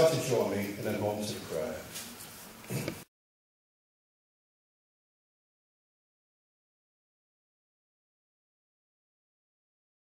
to join me in a moment of prayer.